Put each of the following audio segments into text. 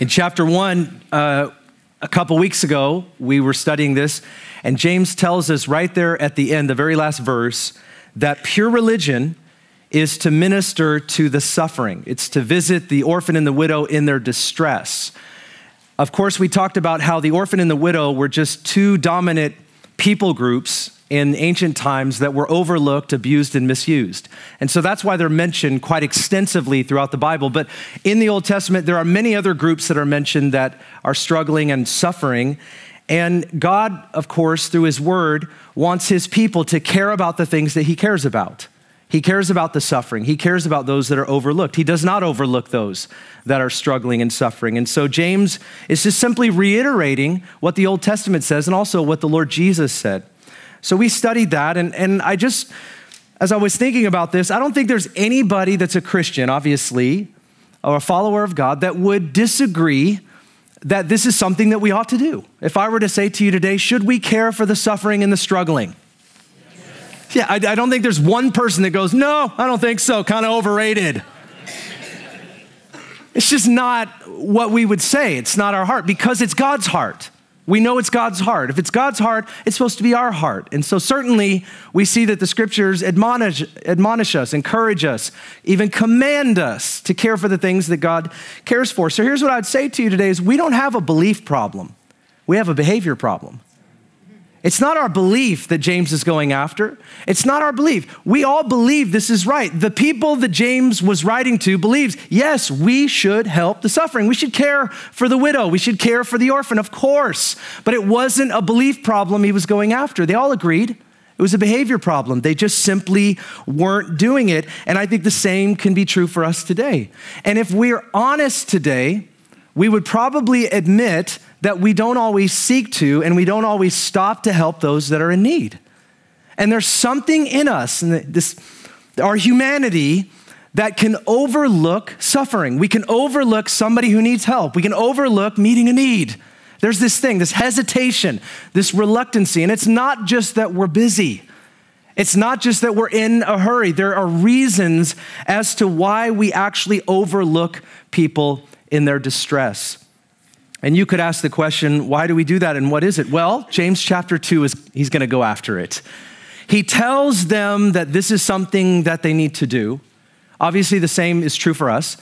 In chapter one, uh, a couple weeks ago, we were studying this, and James tells us right there at the end, the very last verse, that pure religion is to minister to the suffering. It's to visit the orphan and the widow in their distress. Of course, we talked about how the orphan and the widow were just two dominant people groups in ancient times that were overlooked, abused, and misused. And so that's why they're mentioned quite extensively throughout the Bible. But in the Old Testament, there are many other groups that are mentioned that are struggling and suffering. And God, of course, through His Word, wants His people to care about the things that He cares about. He cares about the suffering. He cares about those that are overlooked. He does not overlook those that are struggling and suffering. And so James is just simply reiterating what the Old Testament says and also what the Lord Jesus said. So we studied that, and, and I just, as I was thinking about this, I don't think there's anybody that's a Christian, obviously, or a follower of God, that would disagree that this is something that we ought to do. If I were to say to you today, should we care for the suffering and the struggling? Yeah, I, I don't think there's one person that goes, no, I don't think so, kind of overrated. It's just not what we would say. It's not our heart because it's God's heart. We know it's God's heart. If it's God's heart, it's supposed to be our heart. And so, certainly, we see that the scriptures admonish, admonish us, encourage us, even command us to care for the things that God cares for. So, here's what I'd say to you today is we don't have a belief problem, we have a behavior problem. It's not our belief that James is going after. It's not our belief. We all believe this is right. The people that James was writing to believes, yes, we should help the suffering. We should care for the widow. We should care for the orphan, of course. But it wasn't a belief problem he was going after. They all agreed. It was a behavior problem. They just simply weren't doing it. And I think the same can be true for us today. And if we're honest today, we would probably admit that we don't always seek to and we don't always stop to help those that are in need. And there's something in us, in this, our humanity, that can overlook suffering. We can overlook somebody who needs help. We can overlook meeting a need. There's this thing, this hesitation, this reluctancy. And it's not just that we're busy. It's not just that we're in a hurry. There are reasons as to why we actually overlook people in their distress. And you could ask the question, why do we do that and what is it? Well, James chapter 2 is he's going to go after it. He tells them that this is something that they need to do. Obviously, the same is true for us.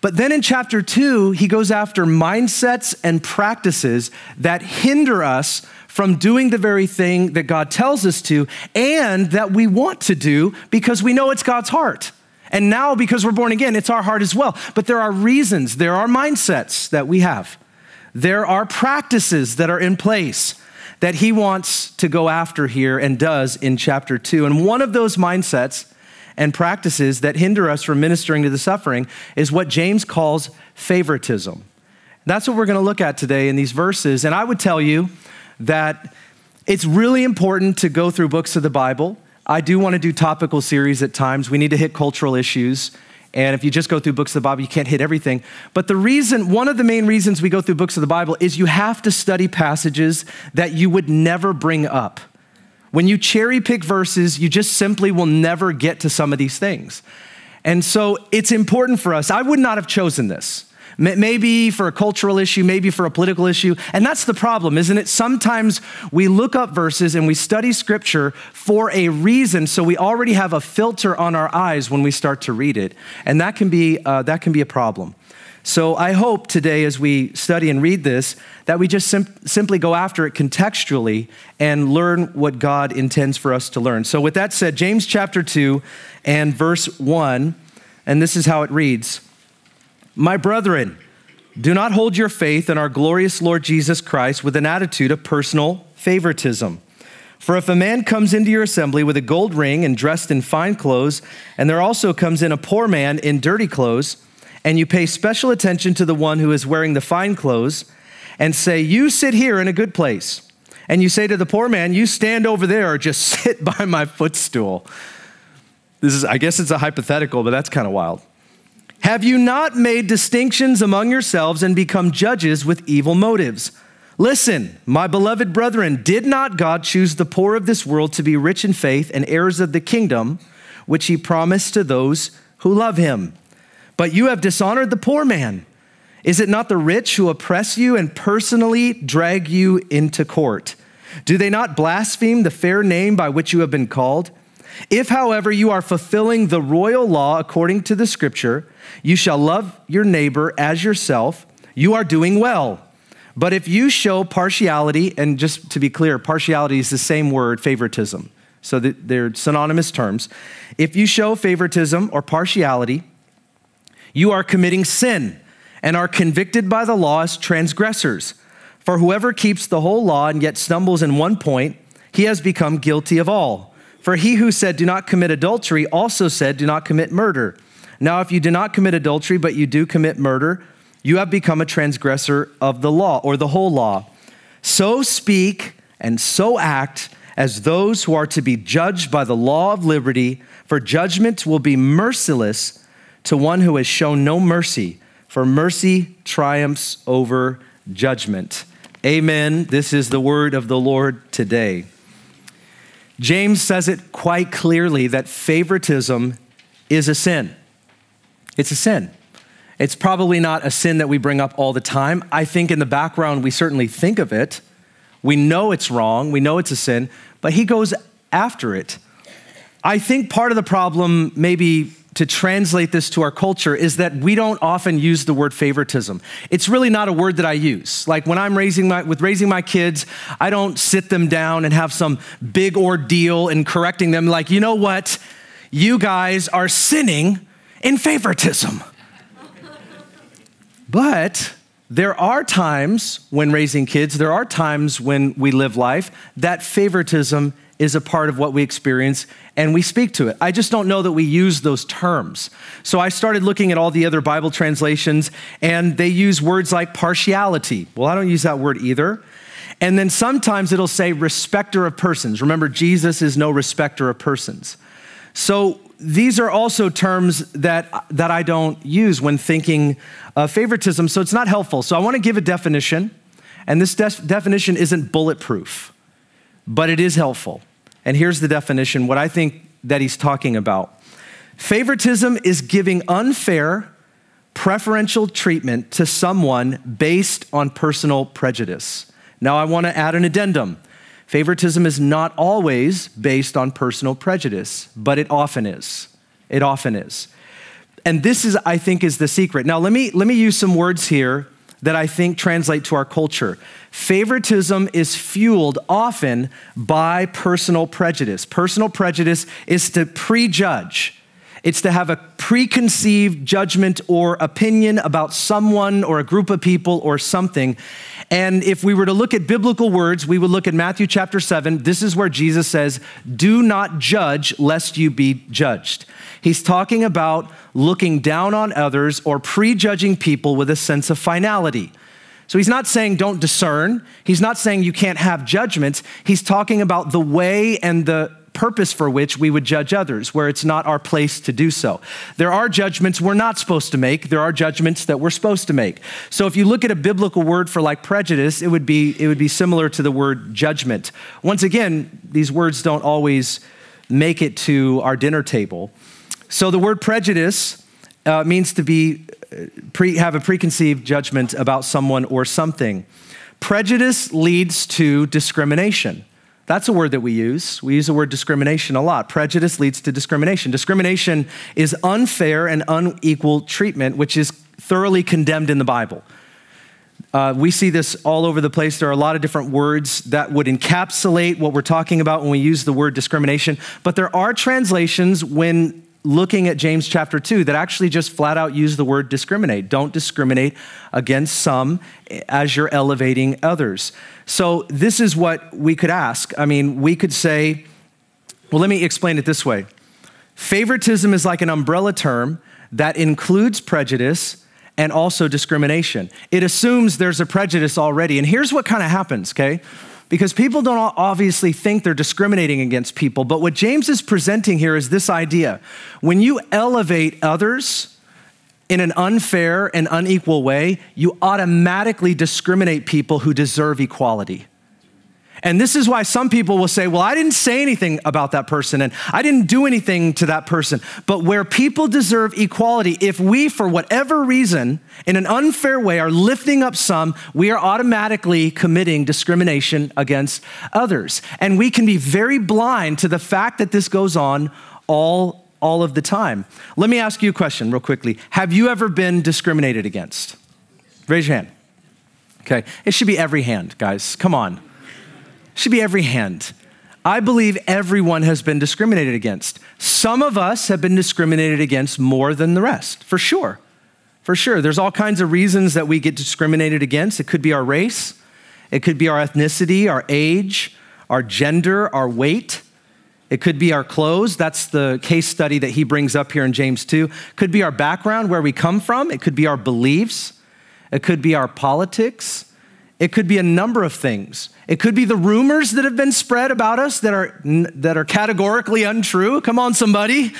But then in chapter 2, he goes after mindsets and practices that hinder us from doing the very thing that God tells us to and that we want to do because we know it's God's heart. And now, because we're born again, it's our heart as well. But there are reasons, there are mindsets that we have there are practices that are in place that he wants to go after here and does in chapter 2. And one of those mindsets and practices that hinder us from ministering to the suffering is what James calls favoritism. That's what we're going to look at today in these verses. And I would tell you that it's really important to go through books of the Bible. I do want to do topical series at times. We need to hit cultural issues. And if you just go through books of the Bible, you can't hit everything. But the reason, one of the main reasons we go through books of the Bible is you have to study passages that you would never bring up. When you cherry pick verses, you just simply will never get to some of these things. And so it's important for us. I would not have chosen this maybe for a cultural issue, maybe for a political issue. And that's the problem, isn't it? Sometimes we look up verses and we study scripture for a reason, so we already have a filter on our eyes when we start to read it. And that can be, uh, that can be a problem. So I hope today, as we study and read this, that we just sim- simply go after it contextually and learn what God intends for us to learn. So, with that said, James chapter 2 and verse 1, and this is how it reads. My brethren, do not hold your faith in our glorious Lord Jesus Christ with an attitude of personal favoritism. For if a man comes into your assembly with a gold ring and dressed in fine clothes, and there also comes in a poor man in dirty clothes, and you pay special attention to the one who is wearing the fine clothes, and say, You sit here in a good place, and you say to the poor man, You stand over there or just sit by my footstool. This is, I guess it's a hypothetical, but that's kind of wild. Have you not made distinctions among yourselves and become judges with evil motives? Listen, my beloved brethren, did not God choose the poor of this world to be rich in faith and heirs of the kingdom, which he promised to those who love him? But you have dishonored the poor man. Is it not the rich who oppress you and personally drag you into court? Do they not blaspheme the fair name by which you have been called? If, however, you are fulfilling the royal law according to the scripture, you shall love your neighbor as yourself, you are doing well. But if you show partiality, and just to be clear, partiality is the same word, favoritism. So they're synonymous terms. If you show favoritism or partiality, you are committing sin and are convicted by the law as transgressors. For whoever keeps the whole law and yet stumbles in one point, he has become guilty of all. For he who said, Do not commit adultery, also said, Do not commit murder. Now, if you do not commit adultery, but you do commit murder, you have become a transgressor of the law or the whole law. So speak and so act as those who are to be judged by the law of liberty, for judgment will be merciless to one who has shown no mercy, for mercy triumphs over judgment. Amen. This is the word of the Lord today. James says it quite clearly that favoritism is a sin. It's a sin. It's probably not a sin that we bring up all the time. I think in the background, we certainly think of it. We know it's wrong, we know it's a sin, but he goes after it. I think part of the problem, maybe to translate this to our culture is that we don't often use the word favoritism. It's really not a word that I use. Like when I'm raising my with raising my kids, I don't sit them down and have some big ordeal in correcting them like, "You know what? You guys are sinning in favoritism." but there are times when raising kids, there are times when we live life that favoritism is a part of what we experience and we speak to it. I just don't know that we use those terms. So I started looking at all the other Bible translations and they use words like partiality. Well, I don't use that word either. And then sometimes it'll say respecter of persons. Remember, Jesus is no respecter of persons. So these are also terms that, that I don't use when thinking of favoritism, so it's not helpful. So I want to give a definition, and this de- definition isn't bulletproof, but it is helpful. And here's the definition what I think that he's talking about favoritism is giving unfair, preferential treatment to someone based on personal prejudice. Now, I want to add an addendum. Favoritism is not always based on personal prejudice, but it often is. It often is. And this is, I think, is the secret. Now, let me, let me use some words here that I think translate to our culture. Favoritism is fueled often by personal prejudice. Personal prejudice is to prejudge. It's to have a preconceived judgment or opinion about someone or a group of people or something. And if we were to look at biblical words, we would look at Matthew chapter 7. This is where Jesus says, Do not judge lest you be judged. He's talking about looking down on others or prejudging people with a sense of finality. So he's not saying don't discern. He's not saying you can't have judgments. He's talking about the way and the purpose for which we would judge others, where it's not our place to do so. There are judgments we're not supposed to make, there are judgments that we're supposed to make. So if you look at a biblical word for like prejudice, it would be, it would be similar to the word judgment. Once again, these words don't always make it to our dinner table. So the word prejudice uh, means to be uh, pre, have a preconceived judgment about someone or something. Prejudice leads to discrimination. That's a word that we use. We use the word discrimination a lot. Prejudice leads to discrimination. Discrimination is unfair and unequal treatment, which is thoroughly condemned in the Bible. Uh, we see this all over the place. There are a lot of different words that would encapsulate what we're talking about when we use the word discrimination, but there are translations when looking at James chapter 2 that actually just flat out use the word discriminate. Don't discriminate against some as you're elevating others. So, this is what we could ask. I mean, we could say, well, let me explain it this way favoritism is like an umbrella term that includes prejudice and also discrimination. It assumes there's a prejudice already. And here's what kind of happens, okay? Because people don't obviously think they're discriminating against people. But what James is presenting here is this idea when you elevate others, in an unfair and unequal way, you automatically discriminate people who deserve equality. And this is why some people will say, Well, I didn't say anything about that person and I didn't do anything to that person. But where people deserve equality, if we, for whatever reason, in an unfair way, are lifting up some, we are automatically committing discrimination against others. And we can be very blind to the fact that this goes on all, all of the time. Let me ask you a question real quickly Have you ever been discriminated against? Raise your hand. Okay, it should be every hand, guys. Come on should be every hand. I believe everyone has been discriminated against. Some of us have been discriminated against more than the rest, for sure. For sure. There's all kinds of reasons that we get discriminated against. It could be our race, it could be our ethnicity, our age, our gender, our weight. It could be our clothes. That's the case study that he brings up here in James 2. Could be our background, where we come from. It could be our beliefs. It could be our politics. It could be a number of things. It could be the rumors that have been spread about us that are, that are categorically untrue. Come on, somebody.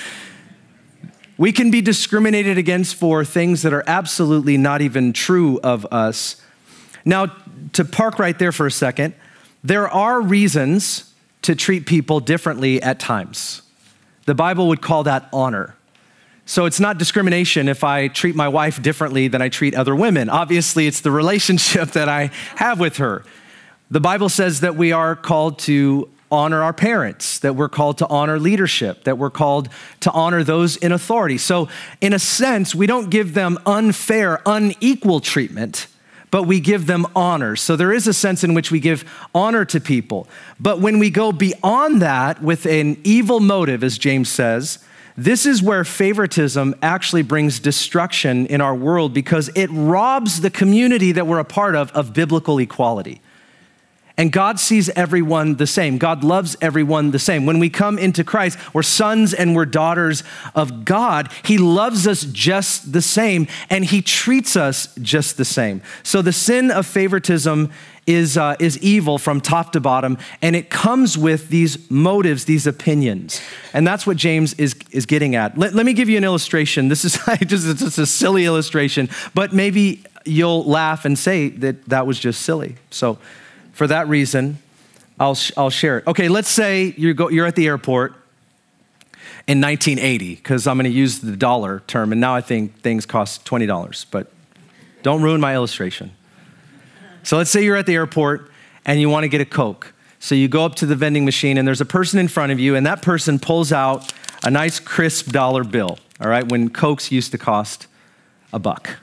We can be discriminated against for things that are absolutely not even true of us. Now, to park right there for a second, there are reasons to treat people differently at times. The Bible would call that honor. So it's not discrimination if I treat my wife differently than I treat other women. Obviously, it's the relationship that I have with her. The Bible says that we are called to honor our parents, that we're called to honor leadership, that we're called to honor those in authority. So, in a sense, we don't give them unfair, unequal treatment, but we give them honor. So, there is a sense in which we give honor to people. But when we go beyond that with an evil motive, as James says, this is where favoritism actually brings destruction in our world because it robs the community that we're a part of of biblical equality. And God sees everyone the same. God loves everyone the same. When we come into Christ, we're sons and we're daughters of God. He loves us just the same and He treats us just the same. So the sin of favoritism is, uh, is evil from top to bottom, and it comes with these motives, these opinions. And that's what James is, is getting at. Let, let me give you an illustration. This is just, just a silly illustration, but maybe you'll laugh and say that that was just silly. So, for that reason, I'll, I'll share it. Okay, let's say you go, you're at the airport in 1980, because I'm going to use the dollar term, and now I think things cost $20, but don't ruin my illustration. So let's say you're at the airport and you want to get a Coke. So you go up to the vending machine and there's a person in front of you, and that person pulls out a nice crisp dollar bill, all right, when Cokes used to cost a buck.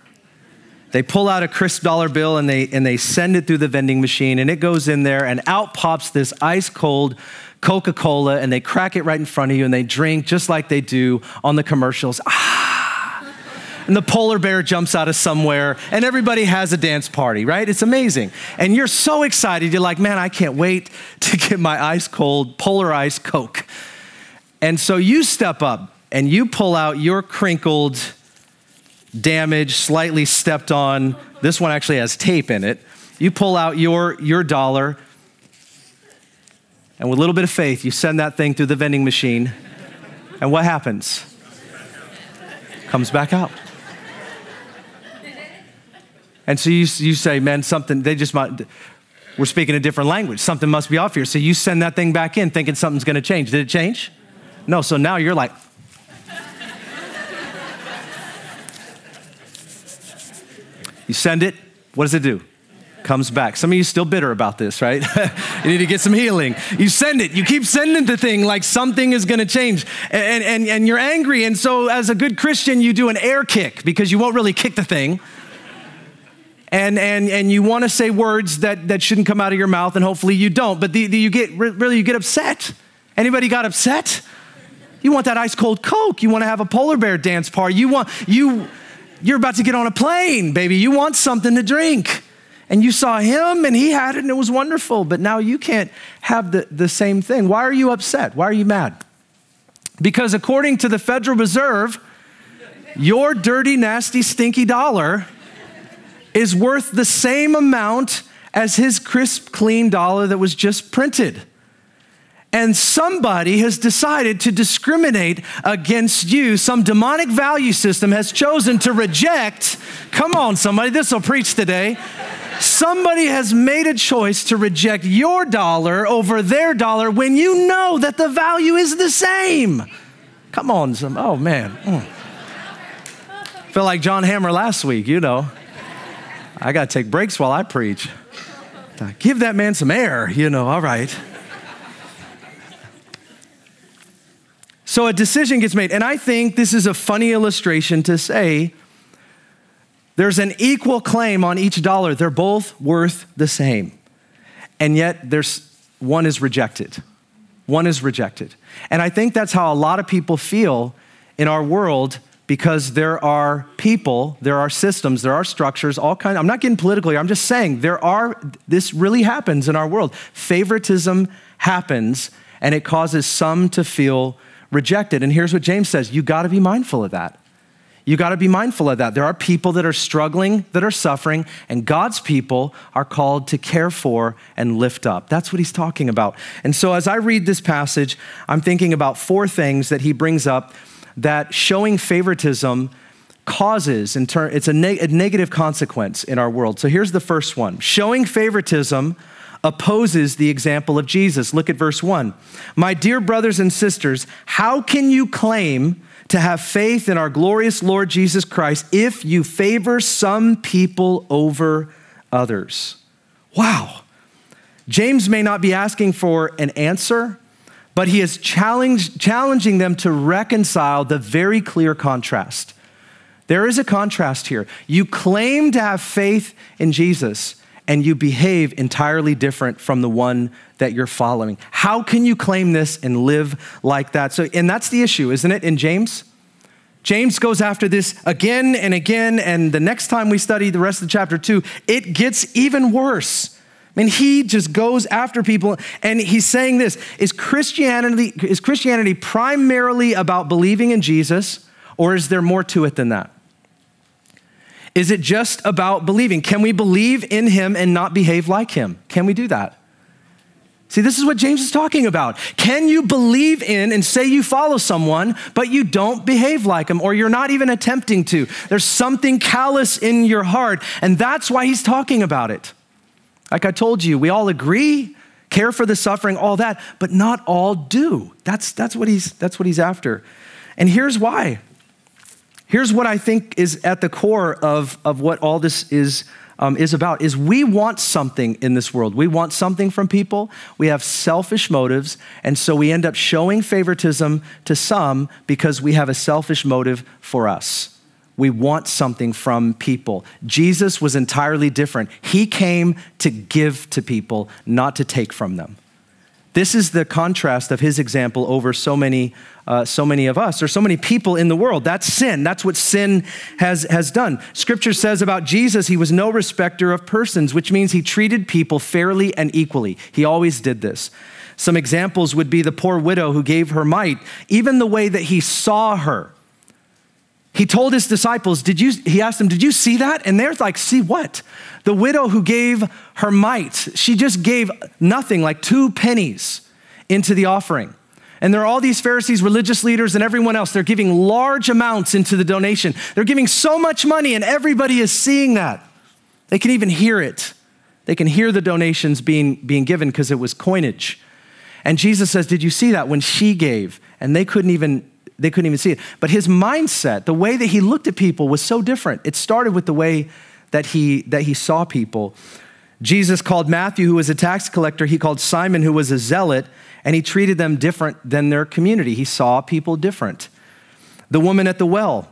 They pull out a crisp dollar bill and they, and they send it through the vending machine, and it goes in there, and out pops this ice cold Coca Cola, and they crack it right in front of you, and they drink just like they do on the commercials. Ah! and the polar bear jumps out of somewhere, and everybody has a dance party, right? It's amazing. And you're so excited. You're like, man, I can't wait to get my ice cold polar ice Coke. And so you step up and you pull out your crinkled, damaged, slightly stepped on, this one actually has tape in it. You pull out your, your dollar, and with a little bit of faith, you send that thing through the vending machine. And what happens? Comes back out. And so you, you say, man, something, they just might, we're speaking a different language. Something must be off here. So you send that thing back in thinking something's going to change. Did it change? No. So now you're like, you send it. What does it do? Comes back. Some of you still bitter about this, right? you need to get some healing. You send it. You keep sending the thing like something is going to change, and, and, and you're angry. And so, as a good Christian, you do an air kick because you won't really kick the thing and, and, and you want to say words that, that shouldn't come out of your mouth, and hopefully you don't, but the, the, you get, really, you get upset. Anybody got upset? You want that ice cold Coke. You want to have a polar bear dance party. You want, you, you're about to get on a plane, baby. You want something to drink. And you saw him and he had it and it was wonderful, but now you can't have the, the same thing. Why are you upset? Why are you mad? Because according to the Federal Reserve, your dirty, nasty, stinky dollar is worth the same amount as his crisp, clean dollar that was just printed. And somebody has decided to discriminate against you. Some demonic value system has chosen to reject. Come on, somebody, this will preach today. Somebody has made a choice to reject your dollar over their dollar when you know that the value is the same. Come on, some. Oh man. Mm. Feel like John Hammer last week, you know. I got to take breaks while I preach. Give that man some air, you know, all right. So a decision gets made. And I think this is a funny illustration to say there's an equal claim on each dollar. They're both worth the same. And yet there's one is rejected. One is rejected. And I think that's how a lot of people feel in our world because there are people, there are systems, there are structures, all kinds. I'm not getting political here. I'm just saying there are this really happens in our world. Favoritism happens and it causes some to feel rejected. And here's what James says, you got to be mindful of that. You got to be mindful of that. There are people that are struggling, that are suffering, and God's people are called to care for and lift up. That's what he's talking about. And so as I read this passage, I'm thinking about four things that he brings up that showing favoritism causes in turn it's a, a negative consequence in our world. So here's the first one. Showing favoritism opposes the example of Jesus. Look at verse 1. My dear brothers and sisters, how can you claim to have faith in our glorious Lord Jesus Christ if you favor some people over others. Wow. James may not be asking for an answer, but he is challenging them to reconcile the very clear contrast. There is a contrast here. You claim to have faith in Jesus, and you behave entirely different from the one that you're following. How can you claim this and live like that? So, and that's the issue, isn't it, in James? James goes after this again and again, and the next time we study the rest of chapter two, it gets even worse. I mean, he just goes after people, and he's saying this is Christianity, is Christianity primarily about believing in Jesus, or is there more to it than that? Is it just about believing? Can we believe in him and not behave like him? Can we do that? See, this is what James is talking about. Can you believe in and say you follow someone, but you don't behave like them, or you're not even attempting to? There's something callous in your heart, and that's why he's talking about it. Like I told you, we all agree, care for the suffering, all that, but not all do. That's, that's, what, he's, that's what he's after. And here's why Here's what I think is at the core of, of what all this is, um, is about is we want something in this world. We want something from people. We have selfish motives, and so we end up showing favoritism to some because we have a selfish motive for us. We want something from people. Jesus was entirely different. He came to give to people, not to take from them. This is the contrast of his example over so many, uh, so many of us, or so many people in the world. That's sin. That's what sin has, has done. Scripture says about Jesus, he was no respecter of persons, which means he treated people fairly and equally. He always did this. Some examples would be the poor widow who gave her mite, even the way that he saw her. He told his disciples, Did you, he asked them, Did you see that? And they're like, See what? The widow who gave her mite, she just gave nothing, like two pennies into the offering. And there are all these Pharisees, religious leaders, and everyone else. They're giving large amounts into the donation. They're giving so much money, and everybody is seeing that. They can even hear it. They can hear the donations being, being given because it was coinage. And Jesus says, Did you see that when she gave? And they couldn't even they couldn't even see it. But his mindset, the way that he looked at people was so different. It started with the way that he, that he saw people. Jesus called Matthew, who was a tax collector, he called Simon, who was a zealot, and he treated them different than their community. He saw people different. The woman at the well,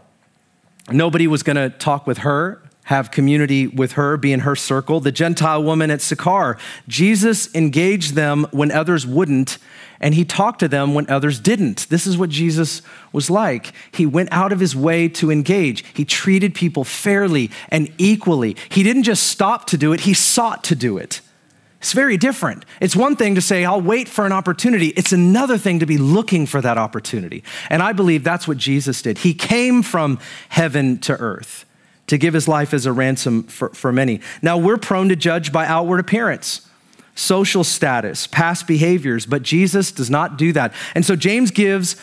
nobody was going to talk with her, have community with her, be in her circle. The Gentile woman at Sychar, Jesus engaged them when others wouldn't and he talked to them when others didn't. This is what Jesus was like. He went out of his way to engage. He treated people fairly and equally. He didn't just stop to do it, he sought to do it. It's very different. It's one thing to say, I'll wait for an opportunity. It's another thing to be looking for that opportunity. And I believe that's what Jesus did. He came from heaven to earth to give his life as a ransom for, for many. Now, we're prone to judge by outward appearance social status, past behaviors, but Jesus does not do that. And so James gives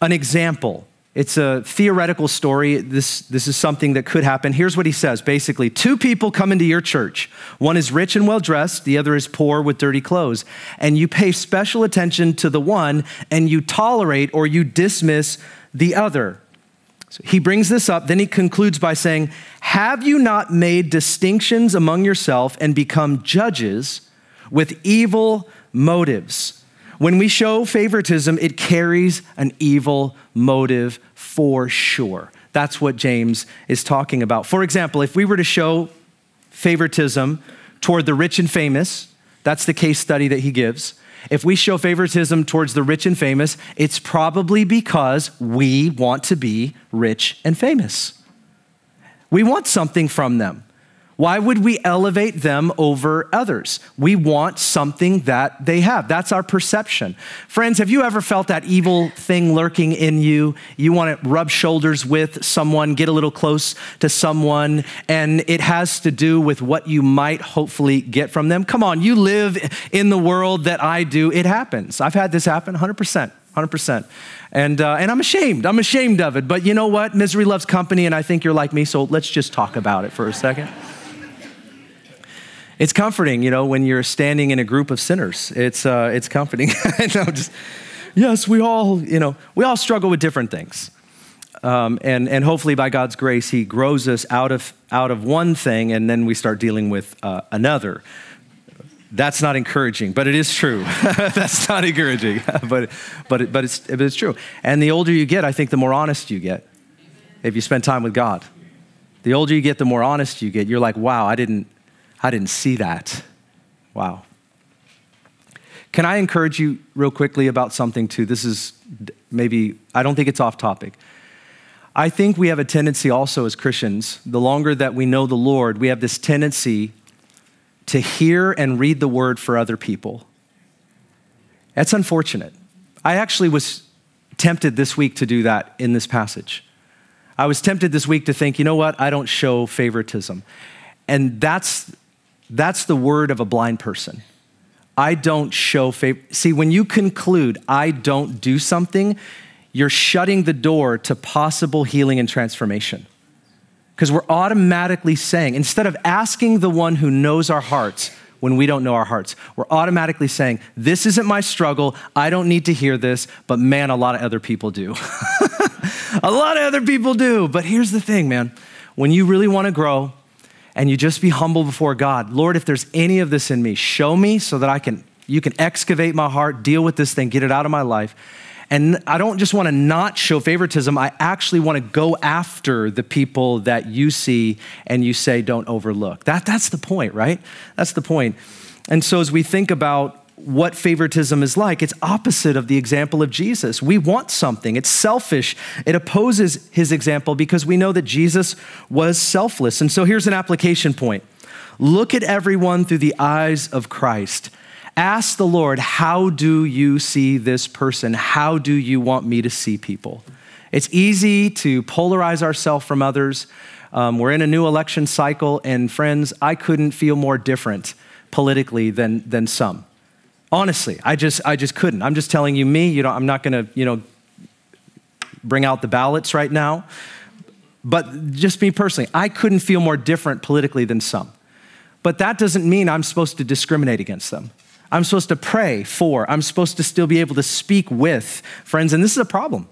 an example. It's a theoretical story. This, this is something that could happen. Here's what he says basically two people come into your church. One is rich and well dressed, the other is poor with dirty clothes. And you pay special attention to the one and you tolerate or you dismiss the other. So he brings this up, then he concludes by saying, Have you not made distinctions among yourself and become judges with evil motives? When we show favoritism, it carries an evil motive for sure. That's what James is talking about. For example, if we were to show favoritism toward the rich and famous, that's the case study that he gives. If we show favoritism towards the rich and famous, it's probably because we want to be rich and famous. We want something from them. Why would we elevate them over others? We want something that they have. That's our perception. Friends, have you ever felt that evil thing lurking in you? You want to rub shoulders with someone, get a little close to someone, and it has to do with what you might hopefully get from them? Come on, you live in the world that I do. It happens. I've had this happen 100%. 100%. And, uh, and I'm ashamed. I'm ashamed of it. But you know what? Misery loves company, and I think you're like me, so let's just talk about it for a second. It's comforting, you know, when you're standing in a group of sinners. It's, uh, it's comforting. no, just, yes, we all, you know, we all struggle with different things. Um, and, and hopefully by God's grace, he grows us out of, out of one thing and then we start dealing with uh, another. That's not encouraging, but it is true. That's not encouraging, but, but, but, it's, but it's true. And the older you get, I think the more honest you get if you spend time with God. The older you get, the more honest you get. You're like, wow, I didn't, I didn't see that. Wow. Can I encourage you real quickly about something too? This is maybe, I don't think it's off topic. I think we have a tendency also as Christians, the longer that we know the Lord, we have this tendency to hear and read the word for other people. That's unfortunate. I actually was tempted this week to do that in this passage. I was tempted this week to think, you know what? I don't show favoritism. And that's that's the word of a blind person. I don't show favor. See, when you conclude, I don't do something, you're shutting the door to possible healing and transformation. Because we're automatically saying, instead of asking the one who knows our hearts when we don't know our hearts, we're automatically saying, This isn't my struggle. I don't need to hear this, but man, a lot of other people do. a lot of other people do. But here's the thing, man. When you really want to grow, and you just be humble before God. Lord, if there's any of this in me, show me so that I can you can excavate my heart, deal with this thing, get it out of my life. And I don't just want to not show favoritism, I actually want to go after the people that you see and you say don't overlook. That, that's the point, right? That's the point. And so as we think about what favoritism is like. It's opposite of the example of Jesus. We want something, it's selfish. It opposes his example because we know that Jesus was selfless. And so here's an application point look at everyone through the eyes of Christ. Ask the Lord, how do you see this person? How do you want me to see people? It's easy to polarize ourselves from others. Um, we're in a new election cycle, and friends, I couldn't feel more different politically than, than some. Honestly, I just, I just couldn't. I'm just telling you me, you know, I'm not gonna, you know, bring out the ballots right now. But just me personally, I couldn't feel more different politically than some. But that doesn't mean I'm supposed to discriminate against them. I'm supposed to pray for, I'm supposed to still be able to speak with friends, and this is a problem.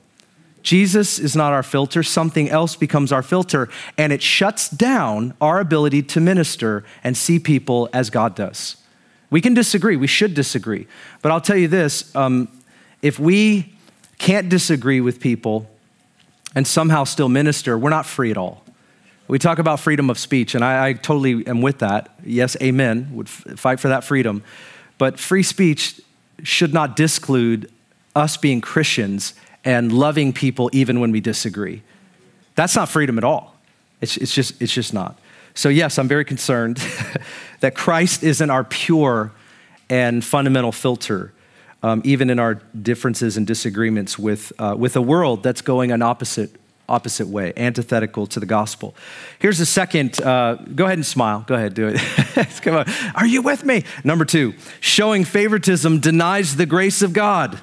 Jesus is not our filter, something else becomes our filter, and it shuts down our ability to minister and see people as God does. We can disagree, we should disagree. But I'll tell you this um, if we can't disagree with people and somehow still minister, we're not free at all. We talk about freedom of speech, and I, I totally am with that. Yes, amen, would fight for that freedom. But free speech should not disclude us being Christians and loving people even when we disagree. That's not freedom at all. It's, it's, just, it's just not. So, yes, I'm very concerned that Christ isn't our pure and fundamental filter, um, even in our differences and disagreements with, uh, with a world that's going an opposite, opposite way, antithetical to the gospel. Here's the second uh, go ahead and smile. Go ahead, do it. Come on. Are you with me? Number two, showing favoritism denies the grace of God.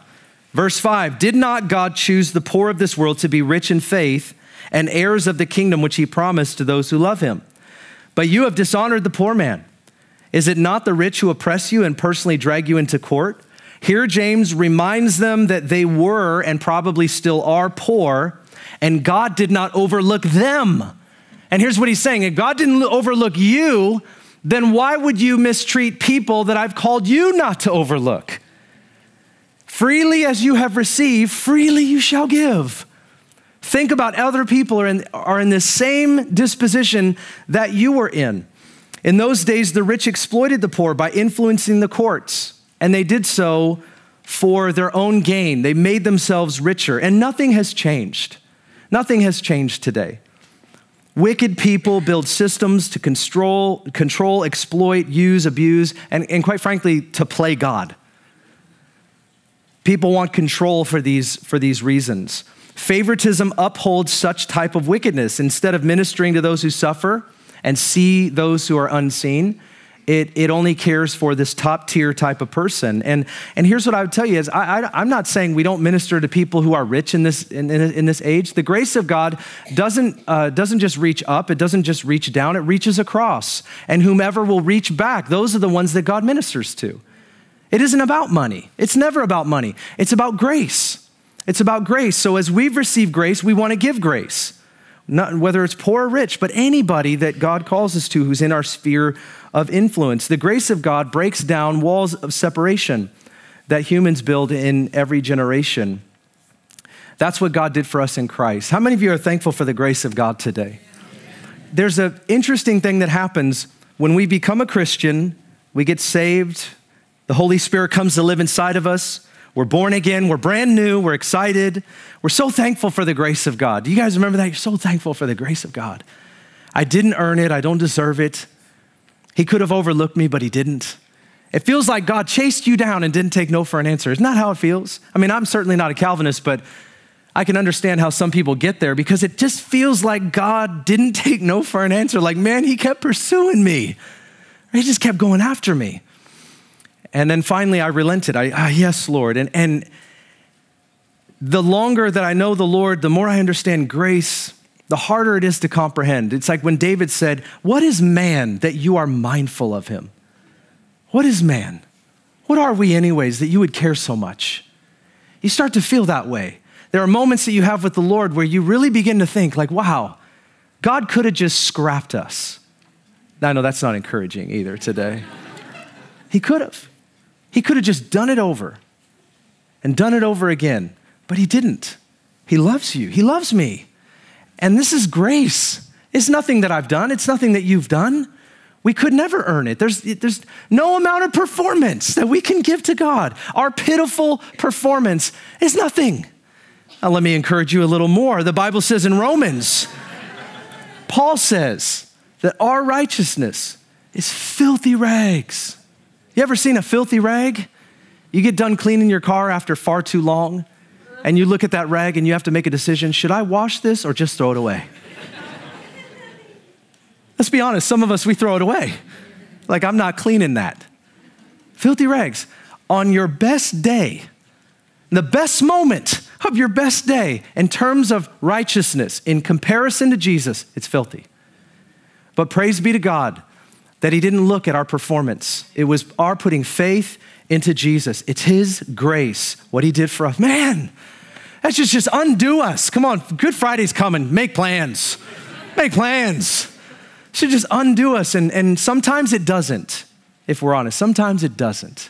Verse 5 Did not God choose the poor of this world to be rich in faith and heirs of the kingdom which he promised to those who love him? But you have dishonored the poor man. Is it not the rich who oppress you and personally drag you into court? Here, James reminds them that they were and probably still are poor, and God did not overlook them. And here's what he's saying if God didn't overlook you, then why would you mistreat people that I've called you not to overlook? Freely as you have received, freely you shall give. Think about other people are in, are in the same disposition that you were in. In those days, the rich exploited the poor by influencing the courts, and they did so for their own gain. They made themselves richer, and nothing has changed. Nothing has changed today. Wicked people build systems to control, control exploit, use, abuse, and, and quite frankly, to play God. People want control for these, for these reasons. Favoritism upholds such type of wickedness. Instead of ministering to those who suffer, and see those who are unseen. It, it only cares for this top tier type of person. And, and here's what I would tell you is I, I, am not saying we don't minister to people who are rich in this, in, in, in this age. The grace of God doesn't, uh, doesn't just reach up, it doesn't just reach down, it reaches across. And whomever will reach back, those are the ones that God ministers to. It isn't about money. It's never about money. It's about grace. It's about grace. So as we've received grace, we want to give grace not, whether it's poor or rich, but anybody that God calls us to who's in our sphere of influence. The grace of God breaks down walls of separation that humans build in every generation. That's what God did for us in Christ. How many of you are thankful for the grace of God today? There's an interesting thing that happens when we become a Christian, we get saved, the Holy Spirit comes to live inside of us. We're born again. We're brand new. We're excited. We're so thankful for the grace of God. Do you guys remember that? You're so thankful for the grace of God. I didn't earn it. I don't deserve it. He could have overlooked me, but he didn't. It feels like God chased you down and didn't take no for an answer. Isn't that how it feels? I mean, I'm certainly not a Calvinist, but I can understand how some people get there because it just feels like God didn't take no for an answer. Like, man, he kept pursuing me. He just kept going after me. And then finally, I relented. I, ah, yes, Lord. And, and the longer that I know the Lord, the more I understand grace, the harder it is to comprehend. It's like when David said, What is man that you are mindful of him? What is man? What are we, anyways, that you would care so much? You start to feel that way. There are moments that you have with the Lord where you really begin to think, like, wow, God could have just scrapped us. I know that's not encouraging either today. he could have. He could have just done it over and done it over again, but he didn't. He loves you, he loves me. And this is grace. It's nothing that I've done, it's nothing that you've done. We could never earn it. There's, there's no amount of performance that we can give to God. Our pitiful performance is nothing. Now, let me encourage you a little more. The Bible says in Romans, Paul says that our righteousness is filthy rags you ever seen a filthy rag? You get done cleaning your car after far too long, and you look at that rag and you have to make a decision should I wash this or just throw it away? Let's be honest, some of us, we throw it away. Like, I'm not cleaning that. Filthy rags. On your best day, the best moment of your best day in terms of righteousness, in comparison to Jesus, it's filthy. But praise be to God that he didn't look at our performance. It was our putting faith into Jesus. It's his grace, what he did for us. Man, that's just, just undo us. Come on, Good Friday's coming. Make plans. Make plans. Should just undo us. And, and sometimes it doesn't, if we're honest. Sometimes it doesn't.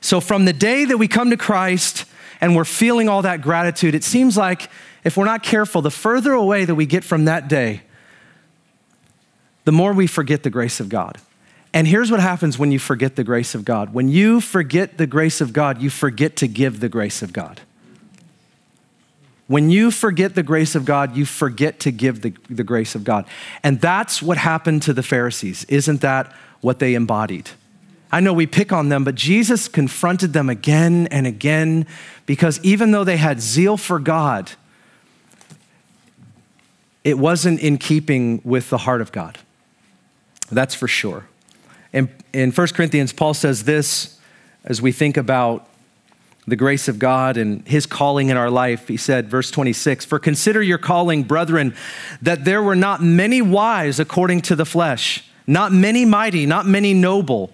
So from the day that we come to Christ and we're feeling all that gratitude, it seems like if we're not careful, the further away that we get from that day, the more we forget the grace of God. And here's what happens when you forget the grace of God. When you forget the grace of God, you forget to give the grace of God. When you forget the grace of God, you forget to give the, the grace of God. And that's what happened to the Pharisees. Isn't that what they embodied? I know we pick on them, but Jesus confronted them again and again because even though they had zeal for God, it wasn't in keeping with the heart of God. That's for sure. In, in 1 Corinthians, Paul says this as we think about the grace of God and his calling in our life. He said, verse 26, For consider your calling, brethren, that there were not many wise according to the flesh, not many mighty, not many noble.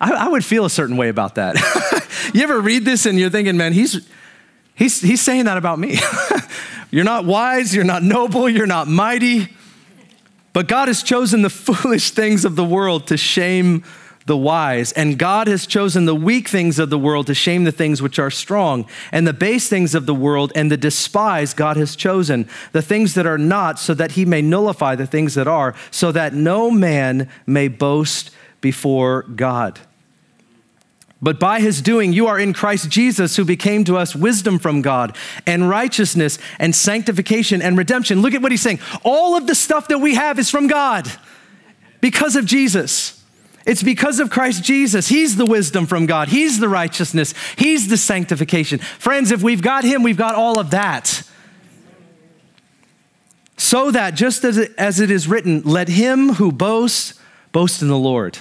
I, I would feel a certain way about that. you ever read this and you're thinking, man, he's, he's, he's saying that about me. you're not wise, you're not noble, you're not mighty. But God has chosen the foolish things of the world to shame the wise. And God has chosen the weak things of the world to shame the things which are strong. And the base things of the world and the despised God has chosen, the things that are not, so that he may nullify the things that are, so that no man may boast before God. But by his doing, you are in Christ Jesus, who became to us wisdom from God and righteousness and sanctification and redemption. Look at what he's saying. All of the stuff that we have is from God because of Jesus. It's because of Christ Jesus. He's the wisdom from God, He's the righteousness, He's the sanctification. Friends, if we've got Him, we've got all of that. So that, just as it, as it is written, let him who boasts boast in the Lord.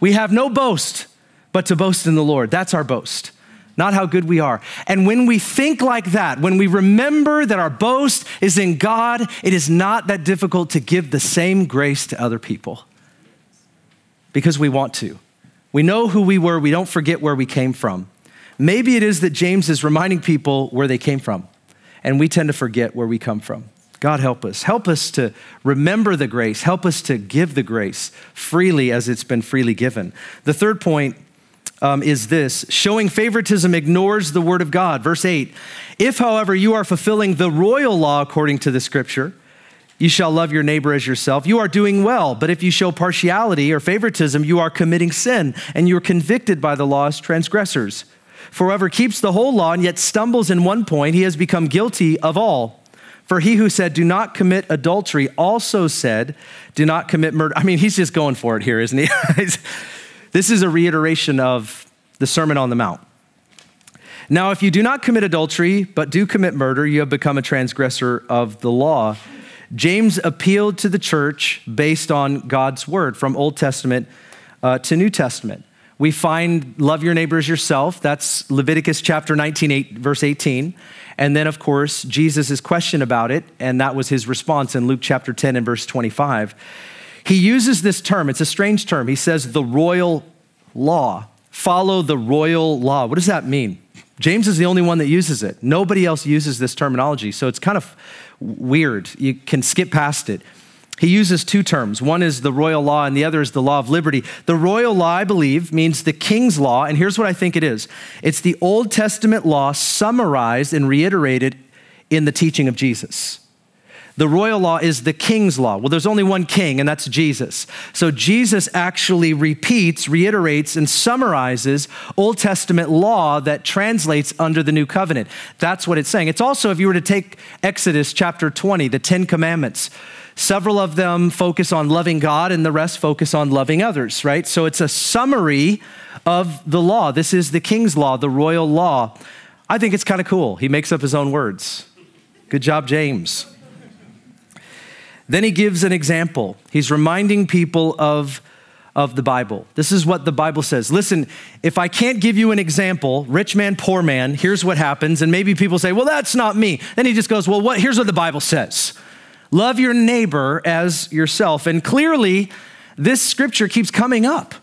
We have no boast but to boast in the Lord. That's our boast not how good we are. And when we think like that, when we remember that our boast is in God, it is not that difficult to give the same grace to other people because we want to. We know who we were, we don't forget where we came from. Maybe it is that James is reminding people where they came from, and we tend to forget where we come from. God help us. Help us to remember the grace. Help us to give the grace freely as it's been freely given. The third point um, is this showing favoritism ignores the word of God. Verse 8 If, however, you are fulfilling the royal law according to the scripture, you shall love your neighbor as yourself. You are doing well, but if you show partiality or favoritism, you are committing sin, and you are convicted by the law as transgressors. For whoever keeps the whole law and yet stumbles in one point, he has become guilty of all. For he who said, Do not commit adultery, also said, Do not commit murder. I mean, he's just going for it here, isn't he? this is a reiteration of the Sermon on the Mount. Now, if you do not commit adultery, but do commit murder, you have become a transgressor of the law. James appealed to the church based on God's word from Old Testament uh, to New Testament. We find love your neighbor as yourself. That's Leviticus chapter 19, 8, verse 18. And then, of course, Jesus' question about it, and that was his response in Luke chapter 10 and verse 25. He uses this term, it's a strange term. He says, the royal law. Follow the royal law. What does that mean? James is the only one that uses it. Nobody else uses this terminology. So it's kind of weird. You can skip past it. He uses two terms. One is the royal law, and the other is the law of liberty. The royal law, I believe, means the king's law, and here's what I think it is it's the Old Testament law summarized and reiterated in the teaching of Jesus. The royal law is the king's law. Well, there's only one king, and that's Jesus. So Jesus actually repeats, reiterates, and summarizes Old Testament law that translates under the new covenant. That's what it's saying. It's also, if you were to take Exodus chapter 20, the Ten Commandments, several of them focus on loving God, and the rest focus on loving others, right? So it's a summary of the law. This is the king's law, the royal law. I think it's kind of cool. He makes up his own words. Good job, James. Then he gives an example. He's reminding people of, of the Bible. This is what the Bible says. Listen, if I can't give you an example, rich man, poor man, here's what happens. And maybe people say, well, that's not me. Then he just goes, well, what, here's what the Bible says love your neighbor as yourself. And clearly, this scripture keeps coming up.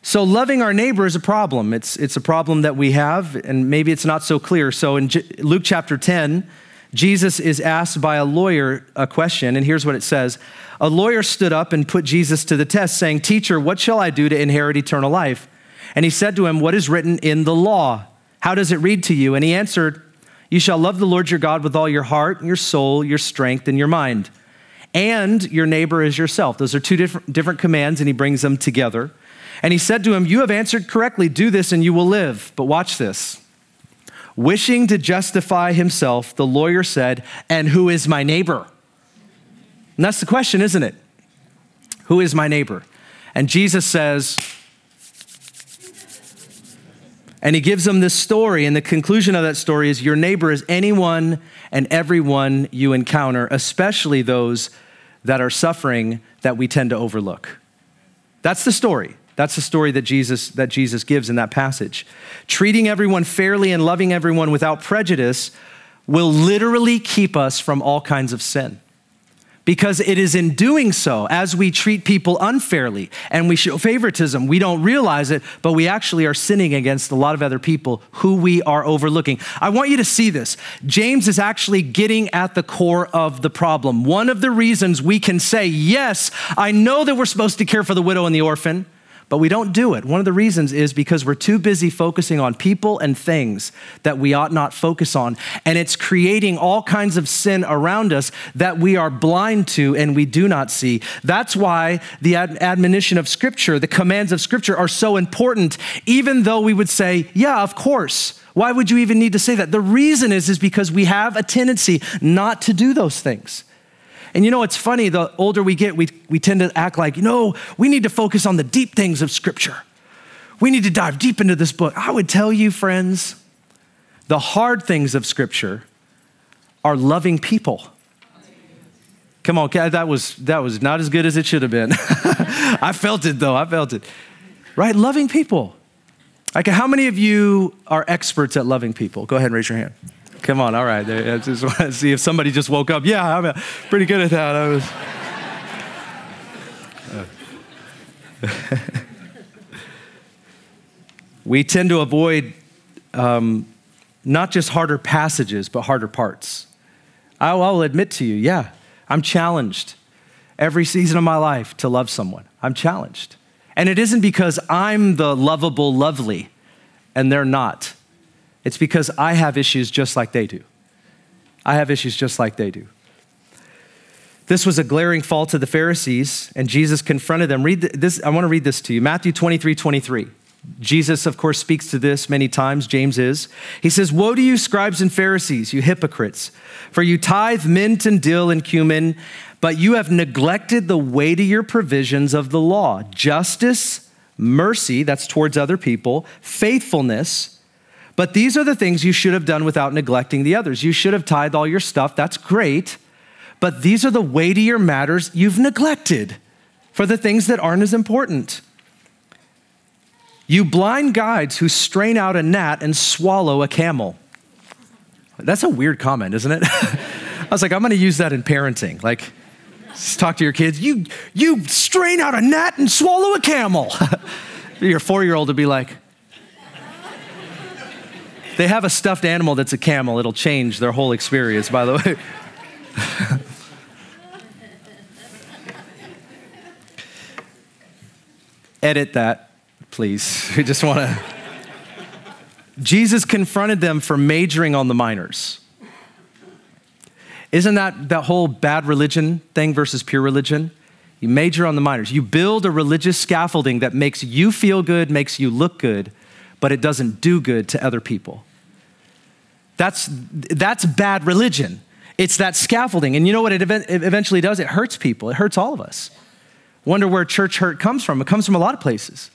So, loving our neighbor is a problem. It's, it's a problem that we have, and maybe it's not so clear. So, in Luke chapter 10, Jesus is asked by a lawyer a question, and here's what it says A lawyer stood up and put Jesus to the test, saying, Teacher, what shall I do to inherit eternal life? And he said to him, What is written in the law? How does it read to you? And he answered, You shall love the Lord your God with all your heart, and your soul, your strength, and your mind, and your neighbor as yourself. Those are two different, different commands, and he brings them together. And he said to him, You have answered correctly. Do this, and you will live. But watch this. Wishing to justify himself, the lawyer said, And who is my neighbor? And that's the question, isn't it? Who is my neighbor? And Jesus says, and he gives them this story, and the conclusion of that story is your neighbor is anyone and everyone you encounter, especially those that are suffering that we tend to overlook. That's the story. That's the story that Jesus, that Jesus gives in that passage. Treating everyone fairly and loving everyone without prejudice will literally keep us from all kinds of sin. Because it is in doing so, as we treat people unfairly and we show favoritism, we don't realize it, but we actually are sinning against a lot of other people who we are overlooking. I want you to see this. James is actually getting at the core of the problem. One of the reasons we can say, Yes, I know that we're supposed to care for the widow and the orphan but we don't do it. One of the reasons is because we're too busy focusing on people and things that we ought not focus on. And it's creating all kinds of sin around us that we are blind to and we do not see. That's why the ad- admonition of Scripture, the commands of Scripture are so important, even though we would say, yeah, of course. Why would you even need to say that? The reason is, is because we have a tendency not to do those things. And you know, it's funny, the older we get, we, we tend to act like, you know, we need to focus on the deep things of Scripture. We need to dive deep into this book. I would tell you, friends, the hard things of Scripture are loving people. Come on, that was, that was not as good as it should have been. I felt it though, I felt it. Right? Loving people. Like, how many of you are experts at loving people? Go ahead and raise your hand. Come on, all right. I just want to see if somebody just woke up. Yeah, I'm uh, pretty good at that. I was. we tend to avoid um, not just harder passages, but harder parts. I will admit to you, yeah, I'm challenged every season of my life to love someone. I'm challenged. And it isn't because I'm the lovable, lovely, and they're not. It's because I have issues just like they do. I have issues just like they do. This was a glaring fault of the Pharisees, and Jesus confronted them. Read this, I want to read this to you Matthew 23 23. Jesus, of course, speaks to this many times. James is. He says, Woe to you, scribes and Pharisees, you hypocrites, for you tithe mint and dill and cumin, but you have neglected the weightier provisions of the law justice, mercy, that's towards other people, faithfulness, but these are the things you should have done without neglecting the others. You should have tithed all your stuff. That's great. But these are the weightier matters you've neglected for the things that aren't as important. You blind guides who strain out a gnat and swallow a camel. That's a weird comment, isn't it? I was like, I'm going to use that in parenting. Like, talk to your kids. You, you strain out a gnat and swallow a camel. your four year old would be like, they have a stuffed animal that's a camel. It'll change their whole experience, by the way. Edit that, please. We just want to. Jesus confronted them for majoring on the minors. Isn't that that whole bad religion thing versus pure religion? You major on the minors. You build a religious scaffolding that makes you feel good, makes you look good, but it doesn't do good to other people. That's, that's bad religion. It's that scaffolding. And you know what it eventually does? It hurts people, it hurts all of us. Wonder where church hurt comes from. It comes from a lot of places.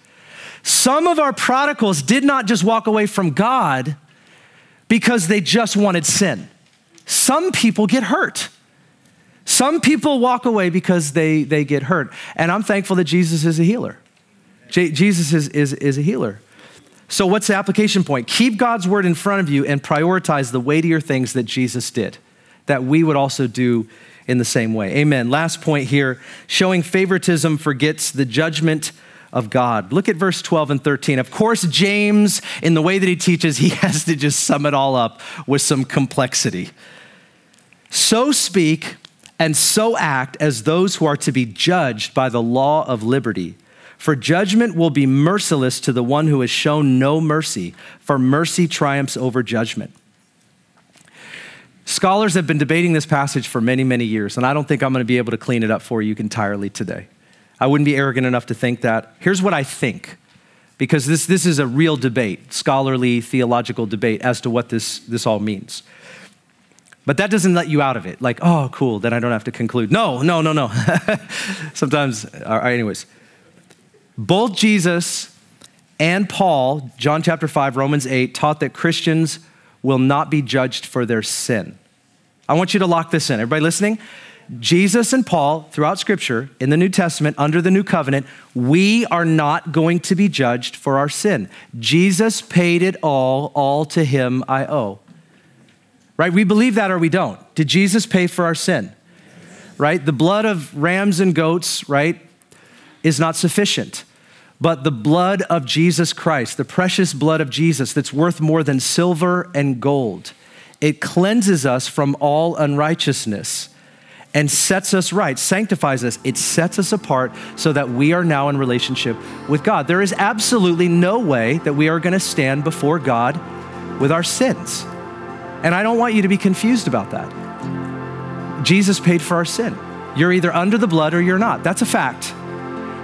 Some of our prodigals did not just walk away from God because they just wanted sin. Some people get hurt. Some people walk away because they, they get hurt. And I'm thankful that Jesus is a healer. J- Jesus is, is, is a healer. So, what's the application point? Keep God's word in front of you and prioritize the weightier things that Jesus did, that we would also do in the same way. Amen. Last point here showing favoritism forgets the judgment of God. Look at verse 12 and 13. Of course, James, in the way that he teaches, he has to just sum it all up with some complexity. So speak and so act as those who are to be judged by the law of liberty. For judgment will be merciless to the one who has shown no mercy, for mercy triumphs over judgment. Scholars have been debating this passage for many, many years, and I don't think I'm going to be able to clean it up for you entirely today. I wouldn't be arrogant enough to think that. Here's what I think, because this, this is a real debate, scholarly, theological debate as to what this, this all means. But that doesn't let you out of it. Like, oh, cool, then I don't have to conclude. No, no, no, no. Sometimes, uh, anyways. Both Jesus and Paul, John chapter 5, Romans 8, taught that Christians will not be judged for their sin. I want you to lock this in. Everybody listening? Jesus and Paul, throughout Scripture, in the New Testament, under the new covenant, we are not going to be judged for our sin. Jesus paid it all, all to him I owe. Right? We believe that or we don't. Did Jesus pay for our sin? Right? The blood of rams and goats, right, is not sufficient. But the blood of Jesus Christ, the precious blood of Jesus that's worth more than silver and gold, it cleanses us from all unrighteousness and sets us right, sanctifies us. It sets us apart so that we are now in relationship with God. There is absolutely no way that we are going to stand before God with our sins. And I don't want you to be confused about that. Jesus paid for our sin. You're either under the blood or you're not. That's a fact.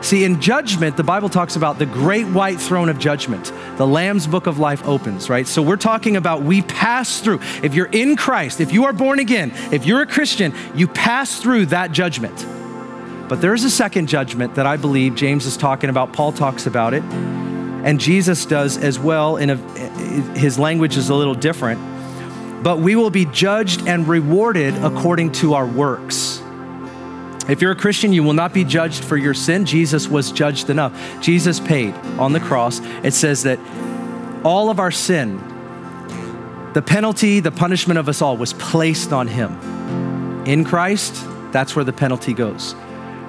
See, in judgment, the Bible talks about the great white throne of judgment. The Lamb's book of life opens, right? So we're talking about we pass through. If you're in Christ, if you are born again, if you're a Christian, you pass through that judgment. But there is a second judgment that I believe James is talking about. Paul talks about it, and Jesus does as well. In a, his language is a little different. But we will be judged and rewarded according to our works. If you're a Christian, you will not be judged for your sin. Jesus was judged enough. Jesus paid on the cross. It says that all of our sin, the penalty, the punishment of us all was placed on him. In Christ, that's where the penalty goes.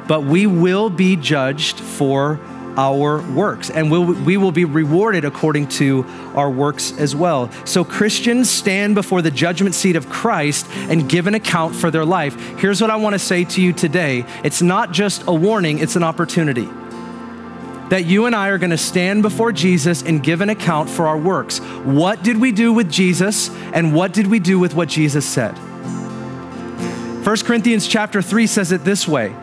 But we will be judged for our works, and we'll, we will be rewarded according to our works as well. So Christians stand before the judgment seat of Christ and give an account for their life. Here's what I want to say to you today it's not just a warning, it's an opportunity. That you and I are going to stand before Jesus and give an account for our works. What did we do with Jesus, and what did we do with what Jesus said? 1 Corinthians chapter 3 says it this way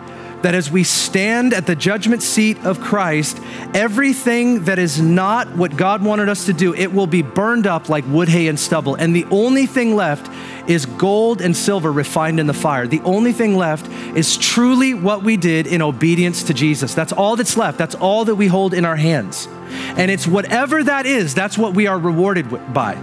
that as we stand at the judgment seat of Christ, everything that is not what God wanted us to do, it will be burned up like wood, hay, and stubble. And the only thing left is gold and silver refined in the fire. The only thing left is truly what we did in obedience to Jesus. That's all that's left. That's all that we hold in our hands. And it's whatever that is, that's what we are rewarded by.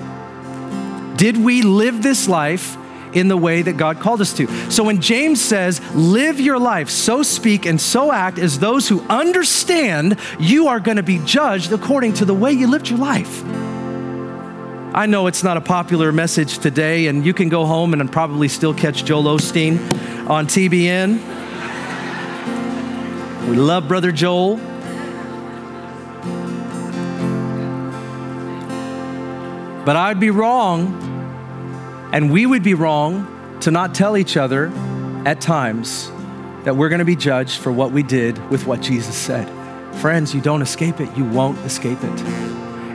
Did we live this life in the way that God called us to. So when James says, live your life, so speak and so act as those who understand you are going to be judged according to the way you lived your life. I know it's not a popular message today, and you can go home and probably still catch Joel Osteen on TBN. We love Brother Joel. But I'd be wrong and we would be wrong to not tell each other at times that we're going to be judged for what we did with what Jesus said. Friends, you don't escape it. You won't escape it.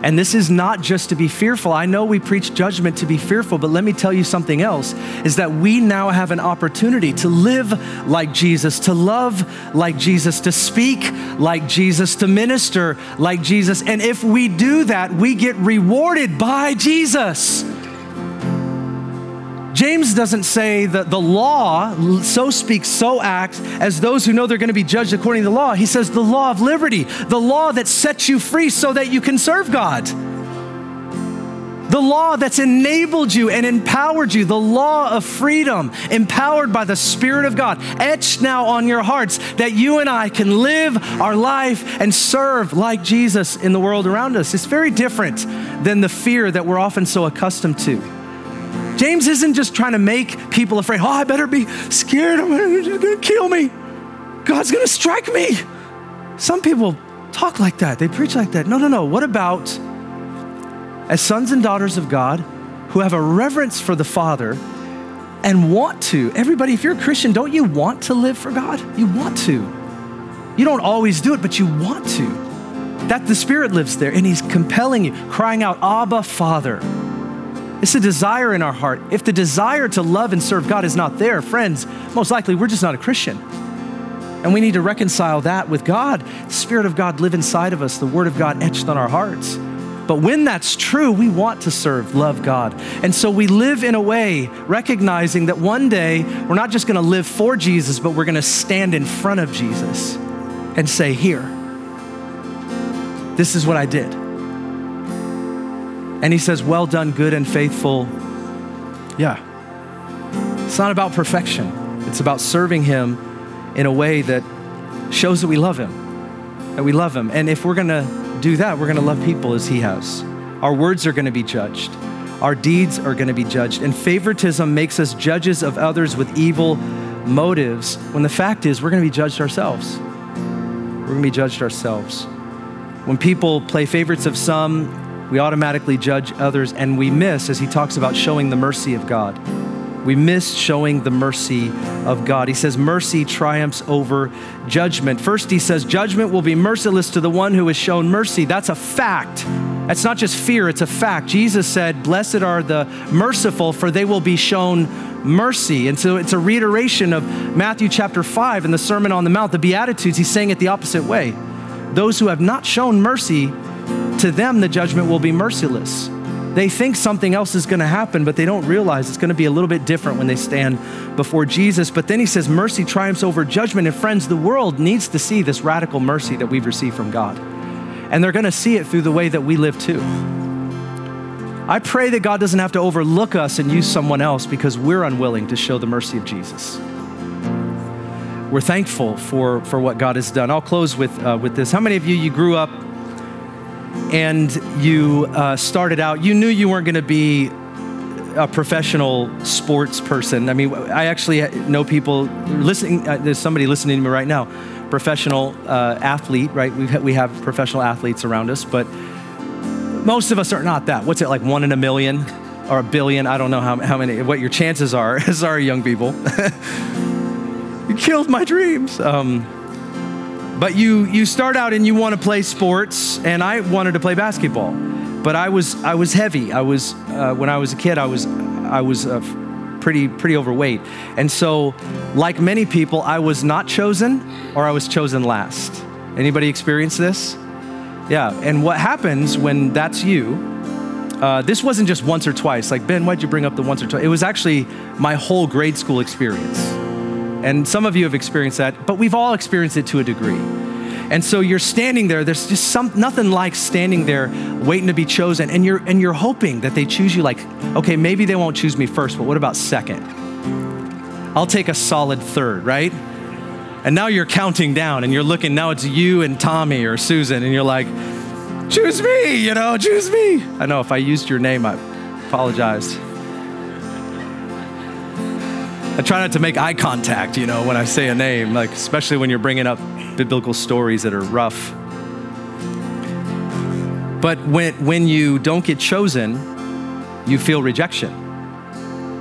And this is not just to be fearful. I know we preach judgment to be fearful, but let me tell you something else is that we now have an opportunity to live like Jesus, to love like Jesus, to speak like Jesus, to minister like Jesus. And if we do that, we get rewarded by Jesus. James doesn't say that the law, so speaks, so acts, as those who know they're going to be judged according to the law. He says the law of liberty, the law that sets you free so that you can serve God. The law that's enabled you and empowered you, the law of freedom, empowered by the Spirit of God, etched now on your hearts that you and I can live our life and serve like Jesus in the world around us. It's very different than the fear that we're often so accustomed to. James isn't just trying to make people afraid. Oh, I better be scared. I'm going to kill me. God's going to strike me. Some people talk like that. They preach like that. No, no, no. What about as sons and daughters of God who have a reverence for the Father and want to? Everybody, if you're a Christian, don't you want to live for God? You want to. You don't always do it, but you want to. That the Spirit lives there and He's compelling you, crying out, Abba, Father. It's a desire in our heart. If the desire to love and serve God is not there, friends, most likely we're just not a Christian. And we need to reconcile that with God. The Spirit of God live inside of us, the Word of God etched on our hearts. But when that's true, we want to serve, love God. And so we live in a way recognizing that one day we're not just going to live for Jesus, but we're going to stand in front of Jesus and say, Here, this is what I did. And he says, Well done, good and faithful. Yeah. It's not about perfection, It's about serving Him in a way that shows that we love Him, that we love Him. And if we're gonna do that, we're gonna love people as He has. Our words are gonna be judged, our deeds are gonna be judged. And favoritism makes us judges of others with evil motives when the fact is we're gonna be judged ourselves. We're gonna be judged ourselves. When people play favorites of some, we automatically judge others and we miss, as he talks about showing the mercy of God. We miss showing the mercy of God. He says, Mercy triumphs over judgment. First, he says, Judgment will be merciless to the one who has shown mercy. That's a fact. That's not just fear, it's a fact. Jesus said, Blessed are the merciful, for they will be shown mercy. And so it's a reiteration of Matthew chapter 5 and the Sermon on the Mount, the Beatitudes. He's saying it the opposite way. Those who have not shown mercy to them the judgment will be merciless. They think something else is going to happen, but they don't realize it's going to be a little bit different when they stand before Jesus. But then he says, Mercy triumphs over judgment. And friends, the world needs to see this radical mercy that we've received from God. And they're going to see it through the way that we live too. I pray that God doesn't have to overlook us and use someone else because we're unwilling to show the mercy of Jesus. We're thankful for, for what God has done. I'll close with, uh, with this. How many of you, you grew up and you uh, started out, you knew you weren't going to be a professional sports person. I mean, I actually know people listening. Uh, there's somebody listening to me right now, professional uh, athlete, right? we we have professional athletes around us, but most of us are not that. What's it like, one in a million or a billion? I don't know how, how many, what your chances are. Sorry, young people. you killed my dreams. Um, but you, you start out and you want to play sports, and I wanted to play basketball. But I was, I was heavy. I was, uh, when I was a kid, I was, I was uh, pretty, pretty overweight. And so, like many people, I was not chosen or I was chosen last. Anybody experience this? Yeah, and what happens when that's you, uh, this wasn't just once or twice. Like, Ben, why'd you bring up the once or twice? It was actually my whole grade school experience. And some of you have experienced that, but we've all experienced it to a degree. And so you're standing there, there's just some, nothing like standing there waiting to be chosen, and you're, and you're hoping that they choose you like, okay, maybe they won't choose me first, but what about second? I'll take a solid third, right? And now you're counting down and you're looking, now it's you and Tommy or Susan, and you're like, choose me, you know, choose me. I know if I used your name, I apologize. I try not to make eye contact, you know, when I say a name, like especially when you're bringing up biblical stories that are rough. But when, when you don't get chosen, you feel rejection.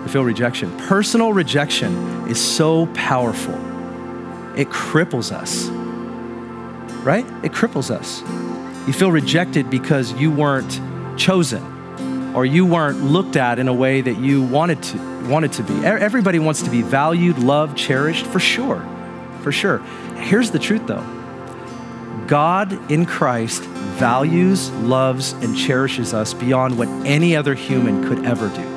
You feel rejection. Personal rejection is so powerful. It cripples us, right? It cripples us. You feel rejected because you weren't chosen or you weren't looked at in a way that you wanted to, wanted to be. Everybody wants to be valued, loved, cherished, for sure, for sure. Here's the truth though God in Christ values, loves, and cherishes us beyond what any other human could ever do.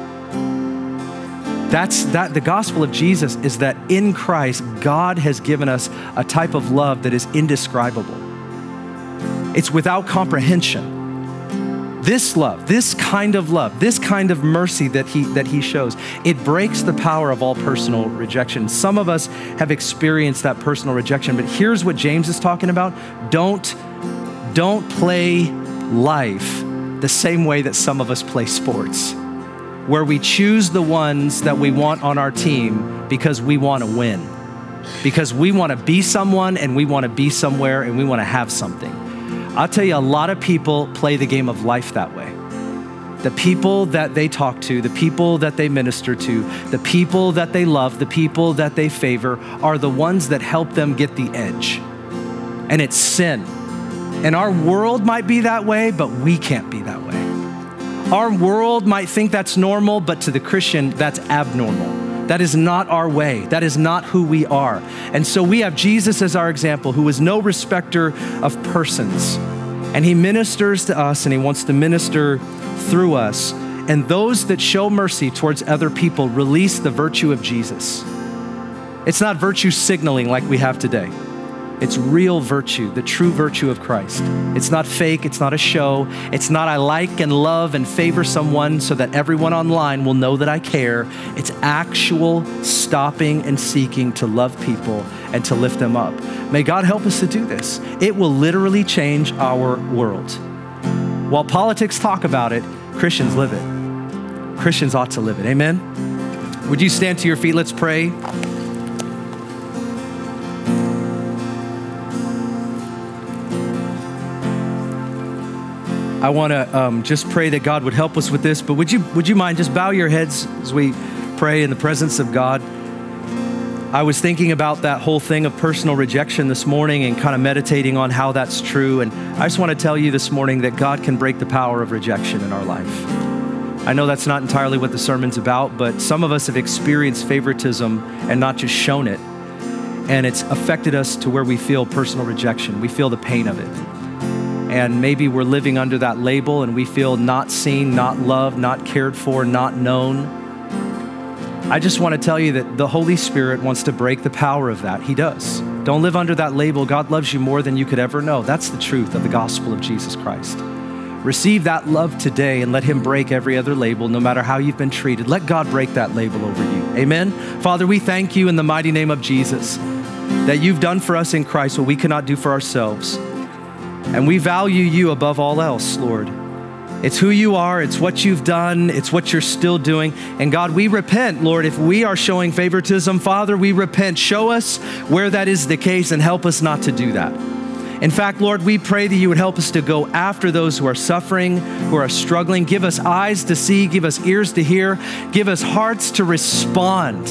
That's that the gospel of Jesus is that in Christ, God has given us a type of love that is indescribable. It's without comprehension. This love, this kind of love, this kind of mercy that he, that he shows, it breaks the power of all personal rejection. Some of us have experienced that personal rejection, but here's what James is talking about. Don't, don't play life the same way that some of us play sports, where we choose the ones that we want on our team because we want to win, because we want to be someone and we want to be somewhere and we want to have something. I'll tell you, a lot of people play the game of life that way. The people that they talk to, the people that they minister to, the people that they love, the people that they favor are the ones that help them get the edge. And it's sin. And our world might be that way, but we can't be that way. Our world might think that's normal, but to the Christian, that's abnormal. That is not our way. That is not who we are. And so we have Jesus as our example, who is no respecter of persons. And he ministers to us and he wants to minister through us. And those that show mercy towards other people release the virtue of Jesus. It's not virtue signaling like we have today. It's real virtue, the true virtue of Christ. It's not fake, it's not a show. It's not I like and love and favor someone so that everyone online will know that I care. It's actual stopping and seeking to love people and to lift them up. May God help us to do this. It will literally change our world. While politics talk about it, Christians live it. Christians ought to live it. Amen? Would you stand to your feet? Let's pray. I want to um, just pray that God would help us with this. But would you would you mind just bow your heads as we pray in the presence of God? I was thinking about that whole thing of personal rejection this morning and kind of meditating on how that's true. And I just want to tell you this morning that God can break the power of rejection in our life. I know that's not entirely what the sermon's about, but some of us have experienced favoritism and not just shown it. And it's affected us to where we feel personal rejection. We feel the pain of it and maybe we're living under that label and we feel not seen, not loved, not cared for, not known. I just want to tell you that the Holy Spirit wants to break the power of that. He does. Don't live under that label. God loves you more than you could ever know. That's the truth of the gospel of Jesus Christ. Receive that love today and let Him break every other label, no matter how you've been treated. Let God break that label over you. Amen. Father, we thank you in the mighty name of Jesus that you've done for us in Christ what we cannot do for ourselves. And we value you above all else, Lord. It's who you are, it's what you've done, it's what you're still doing. And God, we repent, Lord, if we are showing favoritism, Father, we repent. Show us where that is the case and help us not to do that. In fact, Lord, we pray that you would help us to go after those who are suffering, who are struggling. Give us eyes to see, give us ears to hear, give us hearts to respond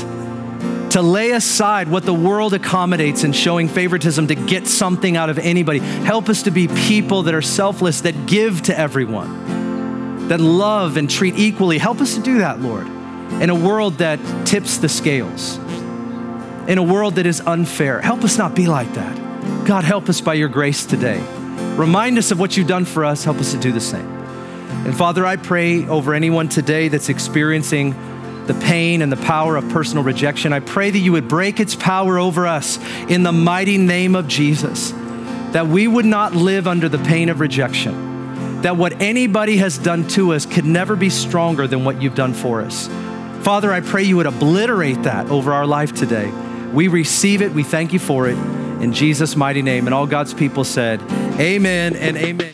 to lay aside what the world accommodates in showing favoritism to get something out of anybody. Help us to be people that are selfless, that give to everyone, that love and treat equally. Help us to do that, Lord, in a world that tips the scales, in a world that is unfair. Help us not be like that. God, help us by your grace today. Remind us of what you've done for us. Help us to do the same. And Father, I pray over anyone today that's experiencing the pain and the power of personal rejection. I pray that you would break its power over us in the mighty name of Jesus, that we would not live under the pain of rejection, that what anybody has done to us could never be stronger than what you've done for us. Father, I pray you would obliterate that over our life today. We receive it, we thank you for it in Jesus' mighty name. And all God's people said, Amen and amen.